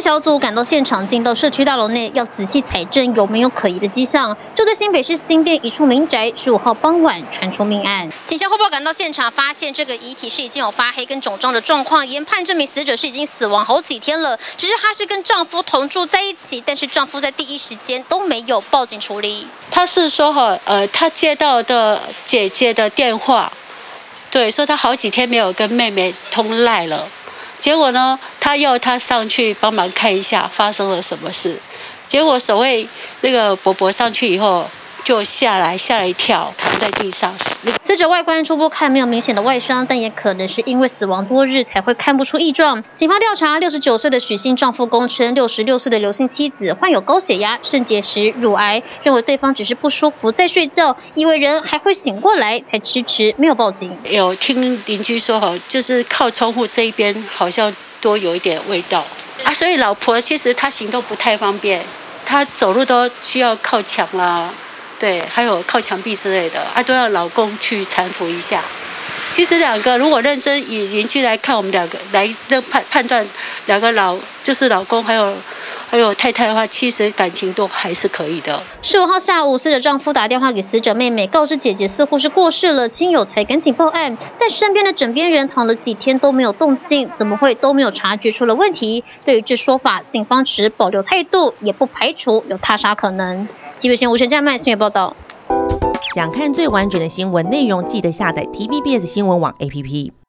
侦小组赶到现场，进到社区大楼内，要仔细采证有没有可疑的迹象。就在新北市新店一处民宅，十五号傍晚传出命案。警消汇报赶到现场，发现这个遗体是已经有发黑跟肿胀的状况，研判这名死者是已经死亡好几天了。只是她是跟丈夫同住在一起，但是丈夫在第一时间都没有报警处理。她是说哈，呃，她接到的姐姐的电话，对，说她好几天没有跟妹妹通赖了。结果呢，他要他上去帮忙看一下发生了什么事。结果所谓那个伯伯上去以后。就下来，吓了一跳，躺在地上。死者外观初步看没有明显的外伤，但也可能是因为死亡多日才会看不出异状。警方调查，六十九岁的许姓丈夫供称，六十六岁的刘姓妻子患有高血压、肾结石、乳癌，认为对方只是不舒服在睡觉，以为人还会醒过来，才迟迟没有报警。有听邻居说，哈，就是靠窗户这一边好像多有一点味道啊，所以老婆其实她行动不太方便，她走路都需要靠墙啦。对，还有靠墙壁之类的，啊，都要老公去搀扶一下。其实两个如果认真以邻居来看，我们两个来判判断，两个老就是老公还有还有太太的话，其实感情都还是可以的。十五号下午，死者丈夫打电话给死者妹妹，告知姐姐似乎是过世了，亲友才赶紧报案。但身边的枕边人躺了几天都没有动静，怎么会都没有察觉出了问题？对于这说法，警方持保留态度，也不排除有他杀可能。记者新吴成佳麦新闻报道。想看最完整的新闻内容，记得下载 TVBS 新闻网 APP。